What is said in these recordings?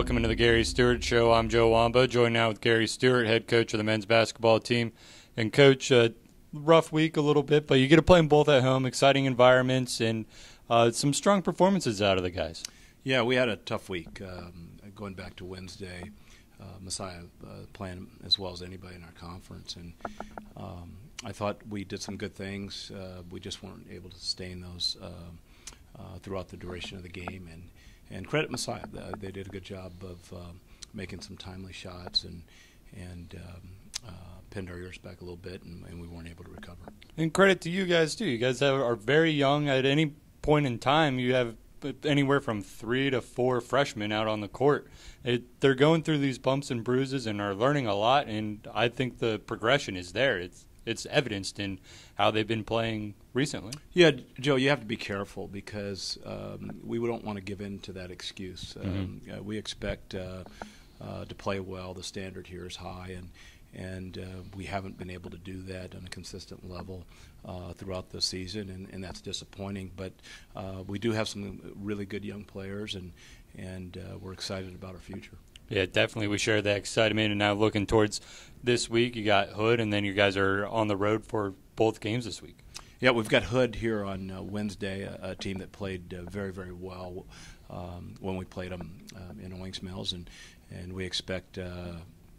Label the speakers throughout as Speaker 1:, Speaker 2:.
Speaker 1: welcome into the Gary Stewart Show. I'm Joe Wamba, joined now with Gary Stewart, head coach of the men's basketball team. And, coach, uh, rough week a little bit, but you get to play them both at home, exciting environments, and uh, some strong performances out of the guys.
Speaker 2: Yeah, we had a tough week. Um, going back to Wednesday, uh, Messiah uh, playing as well as anybody in our conference, and um, I thought we did some good things. Uh, we just weren't able to sustain those uh, throughout the duration of the game, and and credit Messiah. they did a good job of um, making some timely shots and and um, uh, pinned our ears back a little bit, and, and, we weren't able to recover.
Speaker 1: And credit to you guys too. You guys have, are very young. At any point in time, you have anywhere from three to four freshmen out on the court. It, they're going through these bumps and bruises and are learning a lot. And I think the progression is there. It's it's evidenced in how they've been playing recently.
Speaker 2: Yeah, Joe, you have to be careful because um, we don't want to give in to that excuse. Mm-hmm. Um, uh, we expect uh, uh, to play well. The standard here is high, and and uh, we haven't been able to do that on a consistent level uh, throughout the season, and, and that's disappointing. But uh, we do have some really good young players, and and we're excited about our future.
Speaker 1: Yeah, definitely. We share that excitement, and now looking towards this week, you got Hood, and then you guys are on the road for both games this week.
Speaker 2: Yeah, we've got Hood here on uh, Wednesday, a, a, team that played uh, very, very well um, when we played them um, in Owings Mills, and and we expect uh,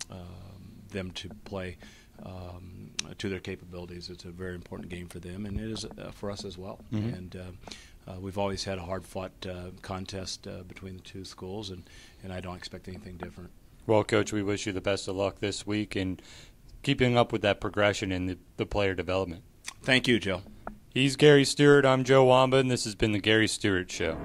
Speaker 2: um, them to play um, to their capabilities. It's a very important game for them, and it is uh, for us as well. Mm-hmm. And uh, uh, we've always had a hard-fought uh, contest uh, between the two schools, and, and I don't expect anything different.
Speaker 1: Well, Coach, we wish you the best of luck this week and keeping up with that progression in the, the player development.
Speaker 2: Thank you, Joe.
Speaker 1: He's Gary Stewart. I'm Joe Wamba, and this has been the Gary Stewart Show.